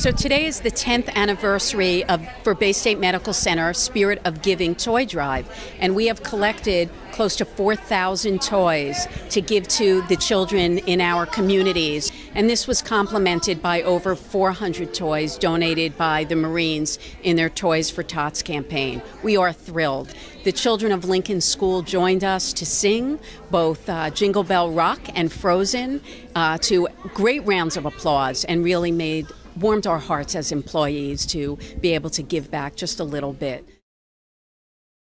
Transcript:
So today is the 10th anniversary of for Baystate Medical Center Spirit of Giving Toy Drive, and we have collected close to 4,000 toys to give to the children in our communities. And this was complemented by over 400 toys donated by the Marines in their Toys for Tots campaign. We are thrilled. The children of Lincoln School joined us to sing both uh, Jingle Bell Rock and Frozen uh, to great rounds of applause and really made warmed our hearts as employees to be able to give back just a little bit.